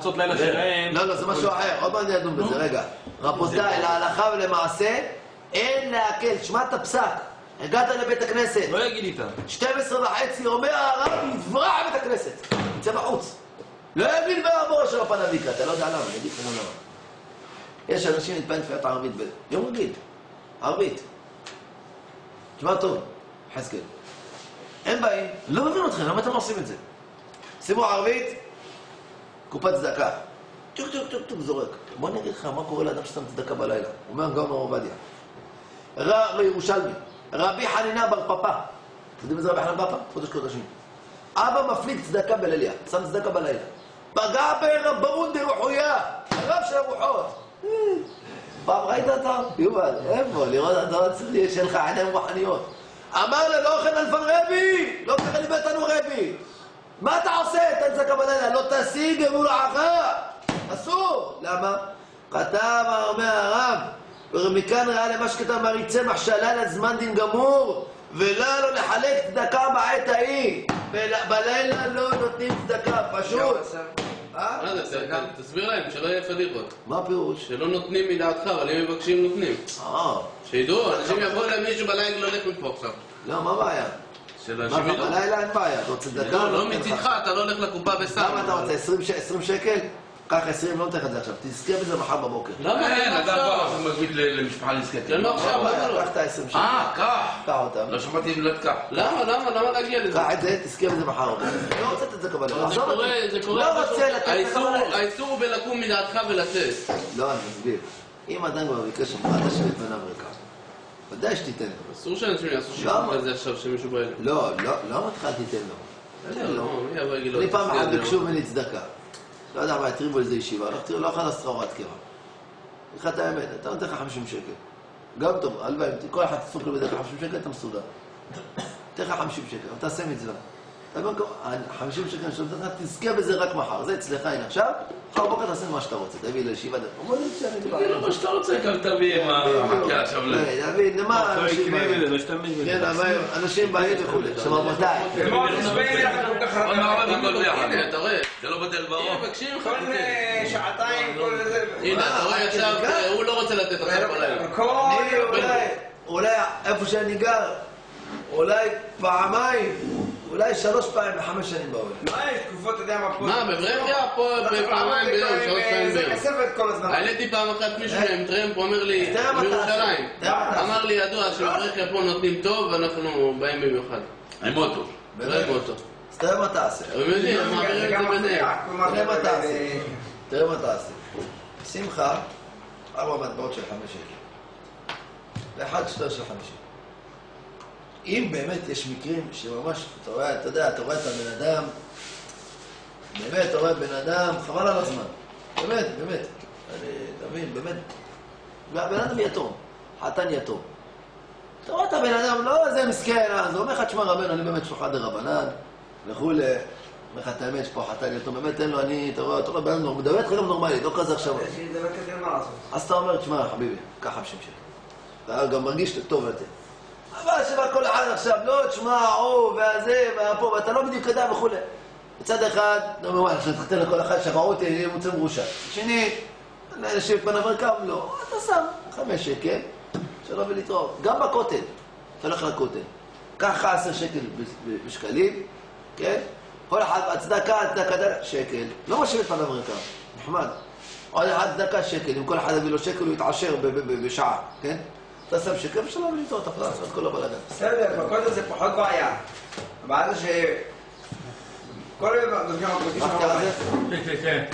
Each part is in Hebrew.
לעשות לילה שלהם. לא, לא, זה משהו אחר, עוד מעט נדון בזה, רגע. רבותיי, להלכה ולמעשה, אין להקל. שמע את הפסק. הגעת לבית הכנסת, לא יגיד איתם. 12 וחצי, אומר הרב, יברח בית הכנסת. יצא בחוץ. לא יבין בעבור של הפנביקה, אתה לא יודע למה, אני אגיד לך למה. יש אנשים מתפעלים תפילת ערבית ביום רגיל, ערבית. תשמע טוב, חזקאל. הם באים, לא מבין אתכם, למה אתם לא עושים את זה? סיימו ערבית, קופת צדקה. טוק טוק טוק טוק זורק. בוא אני אגיד לך מה קורה לאדם ששם צדקה בלילה. אומר גאון הרב עובדיה. רב בירושלמי, רבי חנינה בר פפא. אתם יודעים מה זה רבי חנינה בר פפא? קודש קודשים. הווה מפליג צדקה בליליה, שם צדקה בלילה. פגע ביה רבהון דרוחייא, הרב של הרוחות. פעם ראית אותם? יובל, איפה? לראות אתה צריך שיהיה לך עיניים רוחניות. אמר לה, לא אוכל אלפן רבי! לא ככה לימדתנו רבי! מה אתה עושה? תן צדקה בלילה, לא תשיג אמור רעך! אסור! למה? כתב אומר הרב, ומכאן ראה למה שכתב מרי צמח שלל זמן דין גמור ולא לו לחלק צדקה בעת ההיא בל- בלילה לא נותנים צדקה, פשוט אה? תסביר להם, שלא יהיה פדיחות. מה הפירוש? שלא נותנים מדעתך, אבל אם מבקשים נותנים. אה, שידעו, אנשים יבואו אליהם מישהו בלילה הולך מפה עכשיו. לא, מה הבעיה? של מה, השביעי. בלילה אין בעיה, אתה רוצה צדקה? לא, לא. מצידך, אתה לא הולך לקופה ושם. כמה אתה רוצה? 20 ש- 20 שקל? קח 20, לא נותן לך את זה עכשיו, תזכה בזה מחר בבוקר. למה? אין, עכשיו? בא ומגביל ל- למשפחה נזקקת. כן, לא עכשיו. מה לא? קח את ה-20 שקל, אה, קח. קח אותם. לא שמעתי אם לא תקח. למה, למה, למה להגיע לזה? קח את זה, תזכה בזה מחר בבוקר. לא רוצה לתת את זה קבלה. אבל זה קורה, זה קורה. לא. רוצה לתת את זה האיסור- קבלה. האיסור הוא בלקום מדעתך ולתת. לא, אני מסביר. אם אדם כבר ביקש ממך לשבת בין אבריקה, ודאי שתיתן לו. אסור שאנשים יעשו? שיעור כזה עכשיו שמישהו בא אליהם. לא, לא, לא אמרתי לך תיתן לו. תן לו. לא, ויגיד לו? אני פעם אחת. ביקשו ממני צדקה. לא יודע מה, הטריבו איזה ישיבה, הלכתי, לא יכול לעשות לך הוראת קבע. לך את האמת, אתה נותן לך 50 שקל. גם טוב, הלוואי, כל אחד תספוק לו בדרך כלל 50 שקל, אתה מסודר. נותן לך 50 שקל, אבל תעשה מצווה. אתה במקום, ה-50 שקל שאני נותן לך, תזכה בזה רק מחר. זה אצלך, הנה עכשיו, מחר בבוקר תעשה מה שאתה רוצה, תביא לישיבה. אומר לי, שאני תגיד לו מה שאתה רוצה, גם תביא, מה, דוד, למה לא אנשים באים? לא. כן, אנשים באים וכולי. עכשיו. זה לא בטל ברור. מבקשים כל. אה, שעתיים, כל זה. הנה, אתה רואה אה, עכשיו, כן. הוא לא רוצה לתת עכשיו. כל אולי איפה שאני גר, אולי פעמיים, אולי שלוש פעמים בחמש שנים בעולם. מה יש תקופות, אתה יודע מה פה? מה, בברנקיה? פה פעמיים ביום, שלוש פעמים זה ביום. כספת כל הזמן. העליתי פעם אחת מישהו מהם טרמפ, הוא אומר לי, תעשה. אמר לי, ידוע שבברנקיה פה נותנים טוב, ואנחנו באים במיוחד. עם אוטו. לא עם אוטו. אז תראה מה תעשה, הם יודעים, הם מעבירים את זה ביניהם. תראה מה תעשה. תראה מה תעשה. שים לך ארבע מטבעות של חמש שקל, ואחד שטר של חמישים. אם באמת יש מקרים שממש, אתה רואה, אתה יודע, אתה רואה את הבן אדם, באמת, אתה רואה בן אדם, חבל על הזמן. באמת, באמת. אני, אתה מבין, באמת. והבן אדם יתום, חתן יתום. אתה רואה את הבן אדם, לא איזה מסכן, אז הוא אומר לך, תשמע רבנו, אני באמת שלוחה דרבנן, וכולי. אומר לך את האמת, יש פה חתן יתום, באמת אין לו, אני, אתה רואה, אתה רואה, בן אדם מדבר איתך גם נורמלי, לא כזה עכשיו. אז אתה אומר, תשמע, חביבי, קח 50 שקל. אתה גם מרגיש טוב לתת. אבל שבא כל אחד עכשיו, לא, תשמע, הוא, והזה, והפה, ואתה לא בדיוק יודע וכולי. מצד אחד, לא אומר, עכשיו תחתן לכל אחד, שמעו אותי, יהיה מוצא מרושע. שני, אנשים פניו רקם, לא, אתה שם חמש שקל, שלום ולהתראות. גם בכותל, אתה הולך לכותל. קח עשר שקל בשקלים, כן? כל אחד, הצדקה, הצדקה, שקל. לא משאיר את פניו רקם, נחמד. עוד אחד צדקה שקל, אם כל אחד יביא לו שקל הוא יתעשר בשעה, כן? אתה שם שקל ושלום ולהתראות, אתה יכול לעשות את כל הבלאגן. בסדר, בקודם זה פחות בעיה. הבעיה זה ש... כל גם מרגישים מה קרה לזה? בבית. כן, כן, כן.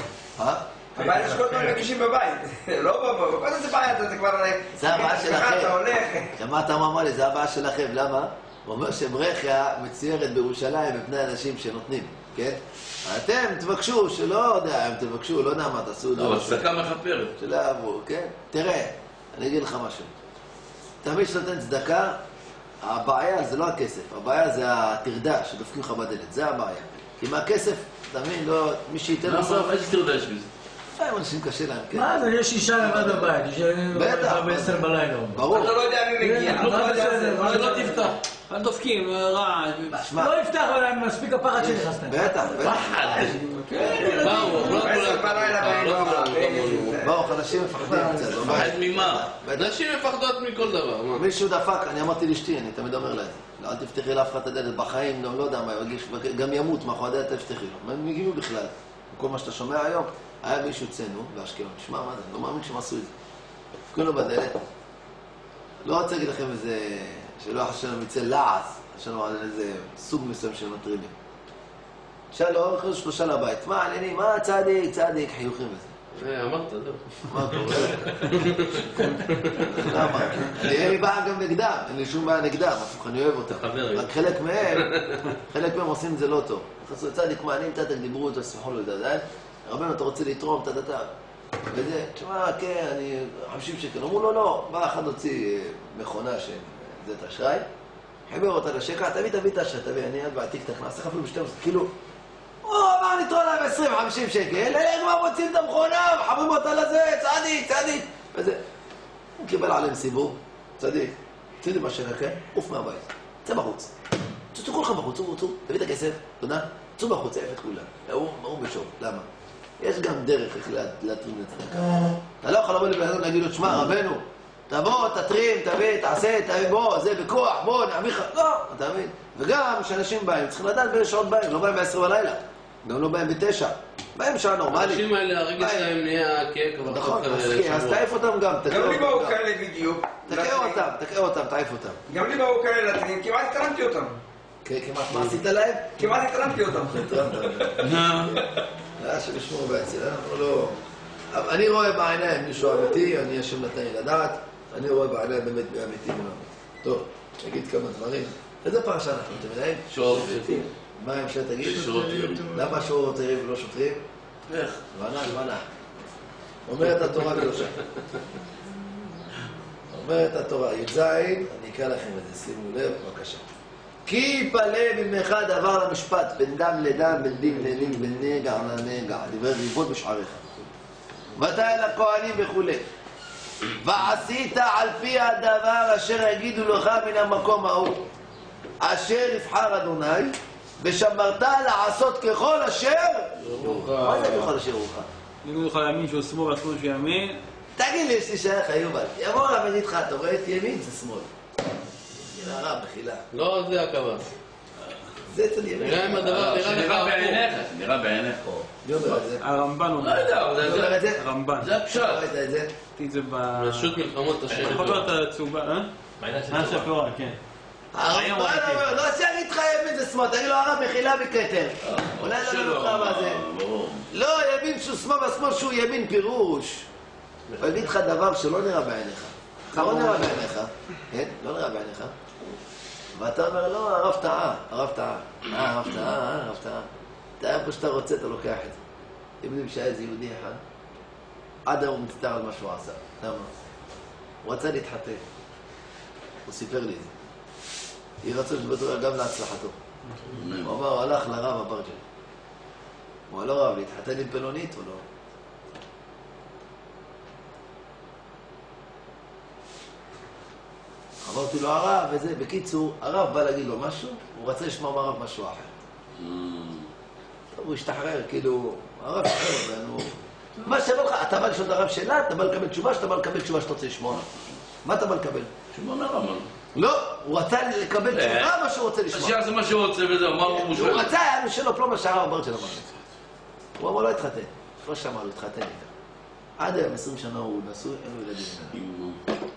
אה? הבעיה זה שכל הזמן מרגישים בבית. לא בבית, בקודם זה בעיה, אתה זה כבר... זה הבעיה שלכם. שמעת מה אמר לי? זה הבעיה שלכם, למה? הוא אומר שברכיה מצוירת בירושלים מפני אנשים שנותנים, כן? אתם תבקשו, שלא יודע, אם תבקשו, לא יודע מה, תעשו את זה. אבל. צדקה מכפרת. שלא יעברו, כן? תראה, אני אגיד לך משהו. תמיד כשאתה נותן צדקה, הבעיה זה לא הכסף, הבעיה זה הטרדה שדופקים לך בדלת, זה הבעיה. כי מהכסף, אתה מבין, לא, מי שייתן בסוף, למה? איזה טרדה יש בזה? לפעמים אנשים קשה להם, כן? מה זה, יש אישה לבד בבית, אישה בטח. ב-10 בלילה. ברור. אתה לא יודע מי מגיע. אתה לא יודע מה תפתח. דופקים, רעש. שמע. לא יפתח להם מספיק הפחד שנכנסת. בטח, בטח. באו, לא כולם בלילה כמונו, לא כולם. באו, חלשים מפחדים קצת. לא מפחד ממה? נשים מפחדות מכל דבר, מה? מישהו דפק, אני אמרתי לאשתי, אני תמיד אומר לה את זה. לא, אל תפתחי לאף אחד את הדלת בחיים, לא, לא יודע מה, ירגיש, גם ימות מאחורי הדלת, אל תפתחי לו. מה הם הגיעו בכלל? כל מה שאתה שומע היום, היה מישהו אצלנו, באשקלון, תשמע, מה זה, לא מאמין שהם עשו את זה. דפקו לו בדלת, לא רוצה להגיד לכם איזה, שלא יחשב לנו יצא לעס, יש לנו על איזה סוג מסוים של מטרידים. שלום, נכנסו שלושה לבית, מה העניינים, מה צדיק, צדיק, חיוכים וזה. אה, אמרת, זהו. מה קורה? אין לי בעיה גם נגדם, אין לי שום בעיה נגדם, הפוך, אני אוהב אותם. רק חלק מהם, חלק מהם עושים את זה לא טוב. נכנסו לצדיק, מה, אני עם תתק, דיברו איתו, סמכו לו לדעת, רבנו, אתה רוצה לתרום, טה-טה-טה. וזה, תשמע, כן, אני 50 שקל. אמרו לו, לא, בא אחד הוציא אה, מכונה זה את האשראי, חיבר אותה לשקע, תביא, תביא את האשראי, תביא, אני עד בעתיק תכנס, לך אפילו ב-12, כאילו, הוא אמר לי, להם 20-50 שקל, אלה כבר מוצאים את המכונה, מחברים אותה לזה, צדיק, צדיק, וזה. הוא קיבל עליהם סיבוב, צדיק, תצא לי מהשקע, כן? עוף מהבית, צא בחוץ. צאו כולכם בחוץ, צאו, צאו, תביא את הכסף, תודה, צאו בחוץ, העף את כולם. הוא הוא בשוק, למה? יש גם דרך איך לה- להתרים לצדקה. אתה לא יכול לבוא לבן אדם ולהגיד לו, שמע, רבנו, תבוא, תתרים, תביא, תעשה, תביא, בוא, זה בכוח, בוא, נעביר לך. לא, אתה מבין? וגם כשאנשים באים, צריכים לדעת באיזה שעות באים, לא באים ב-10 בלילה, גם לא באים בתשע. באים שעה נורמלית. האנשים האלה, ביי. שלהם נהיה כיף כבר נכון, תוך, אז אה. תעיף אותם גם, תקע גם לי באו אותם. כאלה בדיוק. תקע אותם, תקע אותם, תעיף אותם. גם לי באו כאלה לטרין, כמעט התרמתי אותם. כן, כמעט, מה עשית להם? כמעט התרמתי אותם. אנחנו לא... אבל אני רואה בעיניים מישהו אמיתי, אני השם נתן לי לדעת, אני רואה בעיניים באמת מי אמיתי ומי לא אמיתי. טוב, נגיד כמה דברים. איזה פרשה אנחנו, אתם יודעים? שופטים. מה ההמשך תגיד? שוטרים. למה שוטרים ולא שוטרים? איך? בנה, בנה. אומרת התורה קדושה. אומרת התורה, י"ז, אני אקרא לכם את זה, שימו לב, בבקשה. כי יפלא ממך דבר למשפט, בין דם לדם, בין דין לדין, בין נגע לנגע, דברי ריבות בשעריך. ודאי לכהנים וכולי. ועשית על פי הדבר אשר יגידו לך מן המקום ההוא, אשר יבחר אדוני, ושמרת לעשות ככל אשר... מה זה ככל אשר יורך? לימוד לך ימין שהוא שמאל, השמאל שהוא ימין. תגיד לי, יש לי שייך יובל. יבוא ויגיד לך, אתה רואה את ימין זה שמאל. הרב, מחילה. לא, זה הכוונה. זה אצל ימין. נראה אם הדבר נראה הפוך. בעיניך, נראה בעיניך. מי אומר את זה? הרמב"ן לא. יודע, זה-? הרמב"ן. זה הפשט. זה? ראיתי את זה ב... רשות מלחמות השם. יכול להיות הצהובה, אה? מה שהתורה, כן. הרמב"ן אומר, לא שיגיד לך ימין זה שמאל, תגיד לו הרב, מחילה מכתר. אולי לא לך מה זה. לא, ימין שהוא שמאל והשמאל שהוא ימין פירוש. הוא יגיד לך דבר שלא נראה בעיניך. לא נראה בעיניך, כן? לא נראה בעיניך. ואתה אומר, לא, הרב טעה, הרב טעה. אה, הרב טעה, אה, הרב טעה. אתה איפה שאתה רוצה, אתה לוקח את זה. אתם יודעים שהיה איזה יהודי אחד, עד היום הוא מצטער על מה שהוא עשה. למה? הוא רצה להתחתן. הוא סיפר לי את זה. יהי רצון שבטוח גם להצלחתו. הוא אמר, הוא הלך לרב אברג'ל. הוא אמר לו, רב, להתחתן עם פלונית או לא? אמרתי לו, הרב, וזה, בקיצור, הרב בא להגיד לו משהו, הוא רצה לשמוע מהרב משהו אחר. טוב, הוא השתחרר, כאילו, הרב השתחרר, ואנו... מה שבא לך, אתה בא לשאול את הרב שאלה, אתה בא לקבל תשובה, שאתה בא לקבל תשובה שאתה רוצה לשמוע. מה אתה בא לקבל? שמעון הרב. לא, הוא רצה לקבל תשובה מה שהוא רוצה אז לשמוע. שיעשה מה שהוא רוצה וזהו, מה הוא הוא שואל? רצה, היה שלו פלומה שהרב אברג'ל אמר לי. הוא אמר, לא התחתן. לא שמע לו, התחתן איתה. עד היום, 20 שנה הוא נשוי, אין לו ילדים.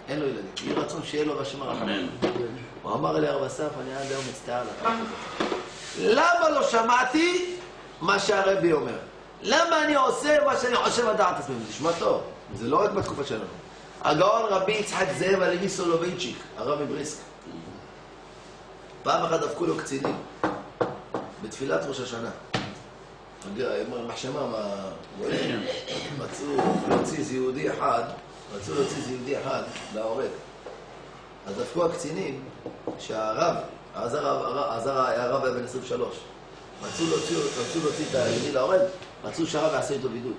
אין לו ילדים. יהי רצון שיהיה לו הרחמן. אמן. הוא אמר לי, הרב אסף, אני עד היום מצטער לך. למה לא שמעתי מה שהרבי אומר? למה אני עושה מה שאני חושב על דעת עצמי? זה נשמע טוב, זה לא רק בתקופה שלנו. הגאון רבי יצחק זאב הלוי סולובייצ'יק, הרב מבריסק. פעם אחת דפקו לו קצינים, בתפילת ראש השנה. מחשמה, מה... רצו להוציא איזה יהודי אחד, רצו להוציא איזה יהודי אחד להורג. אז דפקו הקצינים שהרב, אז הרב, היה בן 23, רצו להוציא, את היהודי להורג, רצו שהרב יעשה איתו וידוי.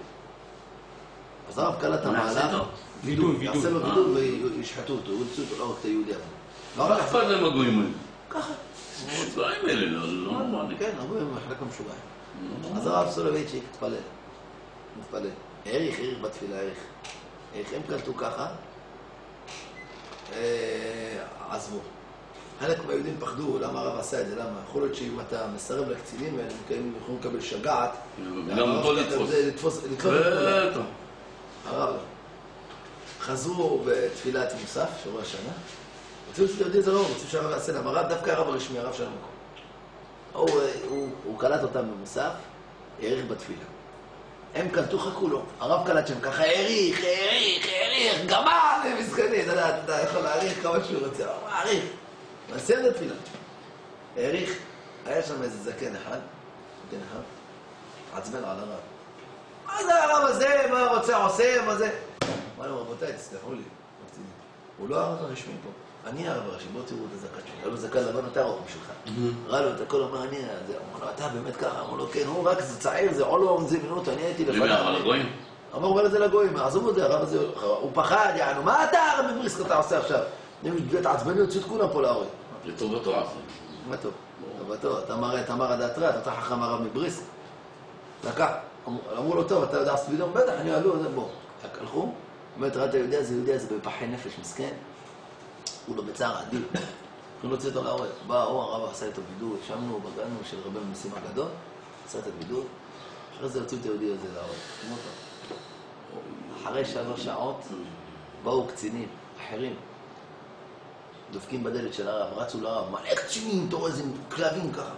אז הרב קלט את איתו? וידוי, יעשה לו וידוי. וישחטו אותו, יוציאו אותו להורג את היהודי הזה. לא מה אכפת להם הגויים האלה? ככה. משוגעים אלה, לא לא נורמלי. כן, הרבה מחלק המשוגעים. אז הרב סולובייצ'יק התפלל. מתפלל. העריך, העריך בתפילה, העריך. העריך, הם קלטו ככה, אה, עזבו. חלק מהיהודים פחדו, למה הרב עשה את זה? למה? יכול להיות שאם אתה מסרב לקצינים האלה, הם יכולים לקבל שגעת. גם אותו הרב לתפוס. לתפוס. לתפוס את כולם. הרב. חזרו בתפילת מוסף, שבוע השנה. שאתם יודעים זה לא, רצו שהרב יעשה להם. הרב, דווקא הרב הרשמי, הרב של המקום. הוא, הוא קלט אותם במוסף, העריך בתפילה. הם קלטו, חכו לו. הרב קלט שם ככה, העריך, העריך, העריך, גמר, מסכנים. אתה יודע, אתה יכול להעריך כמה שהוא רוצה, הוא מעריך. נסיים את התפילה. העריך, היה שם איזה זקן אחד, זקן אחד, עצבן על הרב. מה זה הרב הזה, מה רוצה, עושה, מה זה? אמר להם, רבותיי, תסלחו לי. הוא לא הרב הרשמי פה. אני הרב הראשי, בואו תראו את הזקן שלי. היה לו זקן לבן יותר ארוך בשבילך. ראה לו את הכל, אמר, אני... זה. אמר לו, אתה באמת ככה? אמר לו, כן, הוא רק זה צעיר, זה עולום, זה מינות, אני הייתי הגויים? אמר, הוא אומר את זה לגויים, עזוב את זה, הרב הזה, הוא פחד, יענו, מה אתה הרב מבריסק אתה עושה עכשיו? אני מבית עצבני, יוצאו את כולם פה להורים. לטובתו עשה. מה טוב? טובתו, אתה מראה, אתה מראה דעת רע, אתה חכם הרב מבריסק. לקח, אמרו- לו, טוב, אתה יודע ספידון? בטח, אני אעלו, זה בוא. הלכו, באמת, ראה, אתה יודע, זה יהודי הזה בפחי נפש מסכן. הוא לא בצער אדיר. יכולים להוציא אותו להורג. בא ההוא, הרב עשה איתו בידוד, ישבנו בגנו של רבי מנסים הגדול, עשה את הבידוד, אחרי זה הוציאו את היהודי הזה להורג. אחרי שלוש שעות באו קצינים אחרים, דופקים בדלת של הרב, רצו לרב, מלא קצינים, אתה רואה איזה כלבים ככה.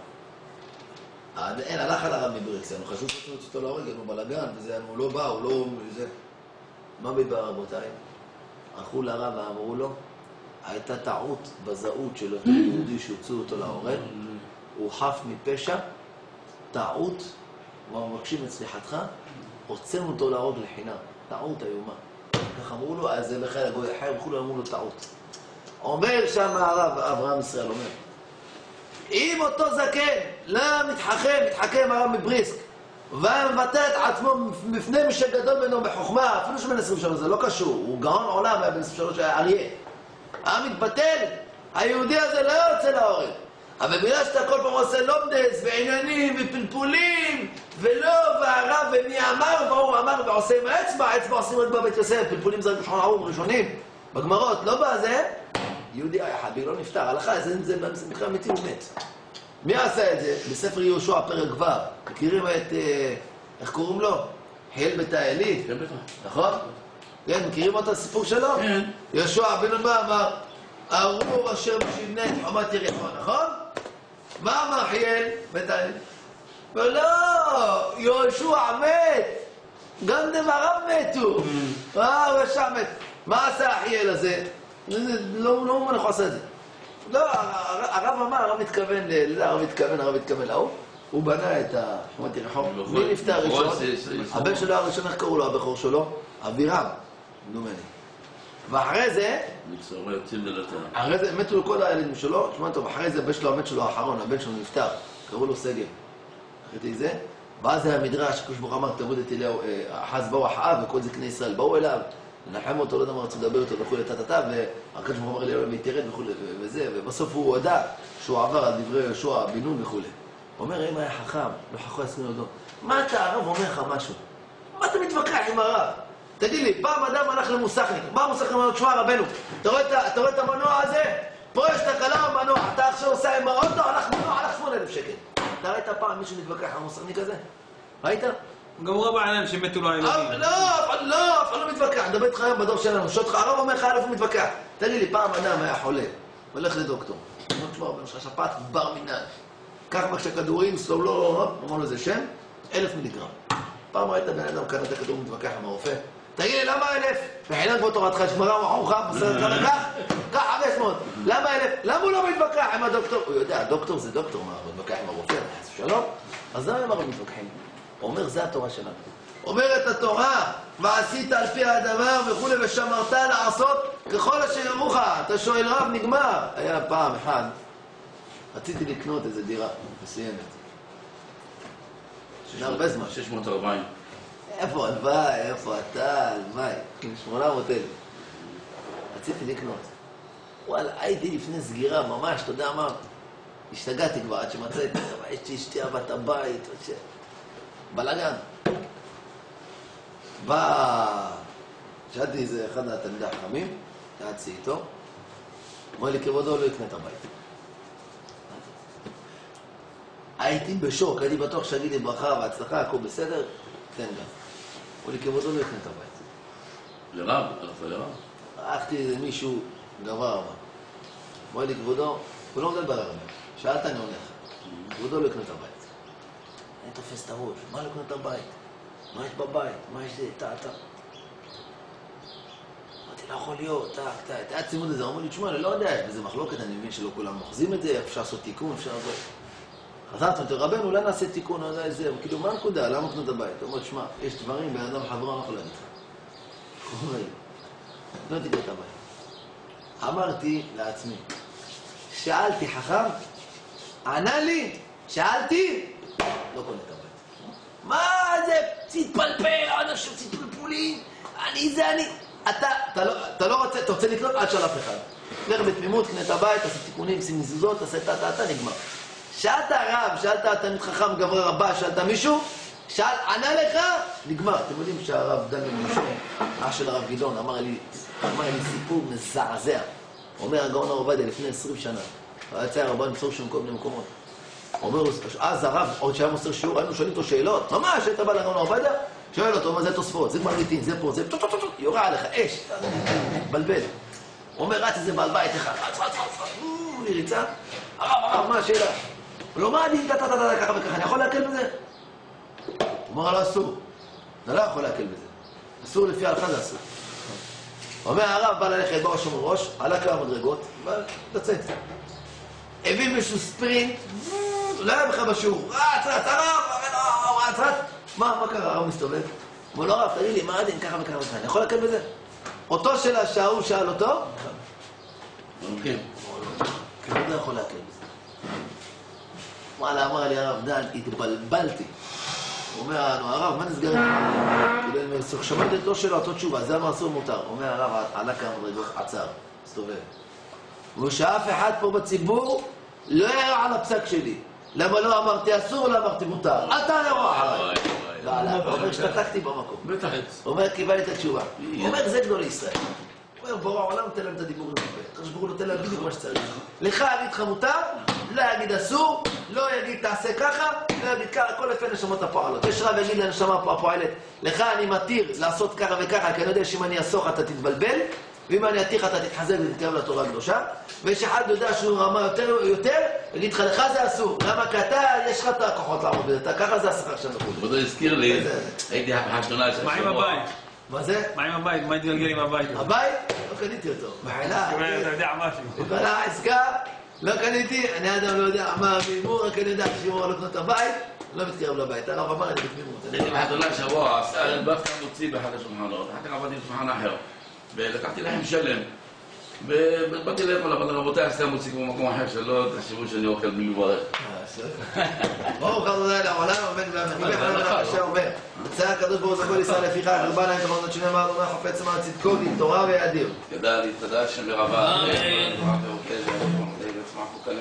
עד- אין, הלך על הרב מברקס, אנחנו חשבו שצריכים להוציא אותו להורג, לו בלאגן, וזה, הוא לא בא, הוא לא... זה. מה מתברר, רבותיי? הלכו לרב ואמרו לו, הייתה טעות בזהות של אותו יהודי שהוציאו אותו להורג, הוא חף מפשע, טעות, מבקשים את סליחתך, הוצאנו אותו להרוג לחינם, טעות איומה. כך אמרו לו, אז זה בכלל הגוי אחר, וכולו אמרו לו טעות. אומר שם הרב אברהם ישראל, אומר, אם אותו זקן לא מתחכם, מתחכם הרב מבריסק, ומבטא את עצמו בפני מי שגדול ממנו בחוכמה, אפילו שהוא בן 23, זה לא קשור, הוא גאון עולם, היה בן 23, היה אריה. היה מתבטל, היהודי הזה לא יוצא להורג. אבל בגלל שאתה כל פעם עושה לומדס ועניינים ופלפולים, ולא, והרב ומי אמר, והוא אמר ועושה עם האצבע, האצבע עושים רק בבית יוסף, פלפולים זה בשולחן ערוך ראשונים, בגמרות, לא בזה. יהודי היה חביב, לא נפטר, הלכה, זה, מקרה אמיתי, הוא מת. מי עשה את זה? בספר יהושע, פרק ו', מכירים את, אה, איך קוראים לו? האלי, כן, בטח. נכון? כן, מכירים את הסיפור שלו? כן. יהושע בן נון מה אמר? ארור אשר משבנה את חומת יריחו, נכון? מה אמר חיאל? בית האלי? ולא, יהושע מת! גם דבריו מתו! אה, הוא ישר מת. מה עשה החיאל הזה? זה- זה- לא לא מובן איך הוא עשה את זה. לא, הר- הרב אמר, הרב מתכוון, הרב מתכוון, הרב מתכוון להוא. הוא בנה את חומת יריחו. נכון. מי נפטר ראשון? הבן שלו הראשון, איך קראו לו הבכור שלו? אבירם, נדמה לי. ואחרי זה. אחרי זה מתו כל הילדים שלו, תשמע טוב, אחרי זה הבן שלו, הבן שלו האחרון, הבן שלו נפטר, קראו לו סגל. ראיתי זה? ואז היה מדרש, הקדוש ברוך אמר, תעבוד את אליהו, אה, אחז באו אחאב וכל זקני ישראל באו אליו, לנחם אותו, לא יודע מה רצו לדבר איתו וכולי, טה-טה-טה, והקדוש ברוך אמר אליהו להתיירד וכולי, ו- וזה, ובסוף הוא הודה שהוא עבר על דברי יהושע בן נון וכולי. הוא אומר, אם היה חכם, לא חכם יסכים לו, מה אתה, הרב אומר לך משהו? מה אתה מתווכח עם הרב? תגיד לי, פעם אדם הלך למוסכניק, בא המוסכניק ואומר לו, תשמע רבנו, אתה רואה את המנוע הזה? פה יש תקלה במנוע, אתה עכשיו עושה עם האוטו, הלך מנוע, הלך 8,000 שקל. אתה ראית פעם מישהו מתווכח עם המוסכניק הזה? ראית? גם רב העניין שמתו לו הילדים. לא, לא, אף אחד לא מתווכח, אני מדבר איתך היום בדור שלנו, שוטך, הרב אומר לך, אלף הוא מתווכח. תגיד לי, פעם אדם היה חולה, הולך לדוקטור, אומר, תשמע, רבנו, יש לך שפעת בר מינן. קח בבקשה כדורים, סלול, לא, לא, לא, אמר לו איזה שם, אלף מיליגרם. פעם ראית בן אדם קנה את הכדור ומתווכח עם הרופא? תגיד לי, למה אלף? בחינם כמו תורתך, שמרה ומחורך, בסדר, כמה קח? קח חמש מאות. למה אלף? למה הוא לא מתווכח עם הדוקטור? הוא יודע, הדוקטור זה דוקטור, מה, הוא מתווכח עם הרופא, חס ושלום? אז למה הם הרי מתווכחים? הוא אומר, זה התורה שלנו. אומרת התורה, ועשית על פי הדבר וכולי, ושמרת לעשות ככל אשר יורוך. אתה שואל רב, נגמר. היה פעם אחת, רציתי לקנות איזה דירה מסוימת. לפני הרבה זמן. 640. איפה הלוואי, איפה אתה, הלוואי. 800 אלף. רציתי לקנות. וואלה, הייתי לפני סגירה, ממש, אתה יודע מה? השתגעתי כבר עד שמצאתי, אבל יש לי אשתי אהבת הבית, ש... בלאגן. בא... שאלתי איזה אחד מהתלמידי החכמים, יעצתי איתו, אמר לי, כבודו לא יקנה את הבית. הייתי בשוק, הייתי בטוח שיגיד לי ברכה והצלחה, הכל בסדר, תן גם. אמר לי, כבודו לא יקנה את הבית. לרב, הלכת לרב. הלכתי איזה מישהו גבוה רבה. אמר לי, כבודו, הוא לא מדבר הרבה. שאלת, אני עונה לך. כבודו לא יקנה את הבית. אני תופס את הראש, מה לא יקנה את הבית? מה יש בבית? מה יש זה? טה, טה. אמרתי, לא יכול להיות, טה, טה. היה צימוד לזה, אמרו לי, תשמע, אני לא יודע, יש בזה מחלוקת, אני מבין שלא כולם אוחזים את זה, אפשר לעשות תיקון, אפשר חזרתי, אמרתי, רבנו, אולי נעשה תיקון, אולי זה, כאילו, מה הנקודה? למה את הבית? הוא אומר, תשמע, יש דברים, בן אדם חברו, אני לא יכול להגיד לך. הוא אומר לי, לא תקנה את הבית. אמרתי לעצמי, שאלתי חכם, ענה לי, שאלתי, לא קונה את הבית. מה זה, תתפלפל, אנשים תתפלפולים, אני זה אני. אתה, אתה לא, אתה לא רוצה, אתה רוצה לקנות עד שלב אחד. לך בתמימות, קנה את הבית, תעשה תיקונים, שים מזוזות, תעשה טה טה טה, נגמר. שאלת רב, שאלת תלמיד חכם, גברי רבה, שאלת מישהו, שאל, ענה לך, נגמר. אתם יודעים שהרב דניאל משה, אח של הרב גדעון, אמר לי, אמר לי סיפור מזעזע. אומר הגאון הרב עובדיה לפני עשרים שנה, היה יצא הרבן למסור שם כל מיני מקומות. אומר אז הרב, עוד שהיה מוסר שיעור, היינו שואלים אותו שאלות, ממש, היית בא לגאון הרב עובדיה, שואל אותו, מה זה תוספות, זה מרגיטין, זה פה, זה טו טו טו טו, יורה עליך, אש. הוא אומר, רץ איזה בעל בית אחד, רץ, רץ, רץ, ריצה, הרב, הרב, מה השאלה? לא, מה אני, טה טה טה, ככה וככה, אני יכול להקל בזה? הוא אומר לו, אסור. אתה לא יכול להקל בזה. אסור לפי ההלכה זה אסור. אומר הרב, בא ללכת בראש ובראש, עלה כמה מדרגות, לצאת. הביא מישהו ספרינט, לא היה בכלל בשיעור, רץ, רץ, הרב, רץ, רץ. מה, מה קרה? הרב מסתובב. אומר לו, הרב, תגיד לי, מה הדין ככה וככה וככה, אני יכול להקל בזה? אותו שאלה שההוא שאל אותו, הולכים. כי הוא לא יכול להקל בזה. וואלה, אמר לי הרב דן, התבלבלתי. הוא אומר לנו, הרב, מה נסגר? כאילו, שמעתי את לא שלו, אותו תשובה, זה אמר אסור מותר. אומר הרב, עלה כמה מדרגות, עצר, הסתובב. הוא שאף אחד פה בציבור לא יראה על הפסק שלי. למה לא אמרתי אסור, לא אמרתי מותר. רוע עליי. וואי, וואי. לא הוא אומר, השתתקתי במקום. בטח. הוא אומר, קיבלתי את התשובה. הוא אומר, זה גדול ישראל. הוא אומר, בורא העולם נותן להם את הדיבור לפה. הקדוש ברוך הוא נותן להם בדיוק מה שצריך. לך יגיד לך מותר, לא יגיד אסור, לא יגיד תעשה ככה, לא יגיד ככה, כל לפי הנשמות הפועלות. יש רב יגיד לנשמה הפועלת, לך אני מתיר לעשות ככה וככה, כי אני יודע שאם אני אסוך אתה תתבלבל, ואם אני אתיר אתה תתחזק ותתקרב לתורה הקדושה. ויש אחד יודע שהוא רמה יותר, יותר, יגיד לך, לך זה אסור. למה? כי אתה, יש לך את הכוחות לעמוד בזה, אתה- ככה זה השכר שלנו. כבודו הזכיר לי, הייתי בחתונה של מה עם השבוע. הבית? מה זה? מה עם הבית? מה התגלגל עם הבית? הבית? לא קניתי אותו. בחילה. אתה יודע משהו. קנה עסקה, לא קניתי, אני אדם לא יודע מה המימור, רק אני יודע שימור לקנות את הבית, לא מתקרב לבית. הרב אמר לי בתמימות. אני לא- בחתונה שבוע, דווקא מוציא באחד השולחנות, אחר כך עבדתי בשולחן אחר. ולקחתי לחם שלם. ובאתי לאכול, אבל רבותיי, סתם מוציא כמו מקום אחר, שלא תחשבו שאני אוכל בלי לברך. אה. ברוך ה' לעולם, אמן ואמן. הקשה אומר, יצא הקדוש ברוך הוא זכור לישראל לפיכך, הרבה להם תמונות שנאמר, אדוני חפץ למען צדקו, תורה וידיר. תדע לי, תדע שם ברבה. אמן.